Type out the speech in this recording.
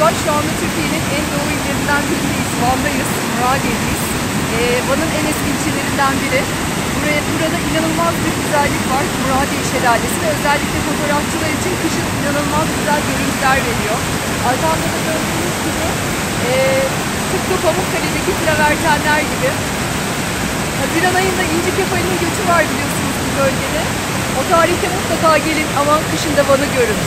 şu anda Türkiye'nin en doğu illerinden birindeyiz. Van'dayız, Muradiye'deyiz. Ee, Van'ın en eski ilçelerinden biri. Buraya, burada inanılmaz bir güzellik var. Muradiye Şelalesi ve özellikle fotoğrafçılar için kışın inanılmaz güzel görüntüler veriyor. Arkamda da gördüğünüz gibi ee, e, tıpkı Pamukkale'deki travertenler gibi. Haziran ayında İnci Kefali'nin göçü var biliyorsunuz bu bölgede. O tarihte mutlaka gelin ama kışın da Van'ı görün.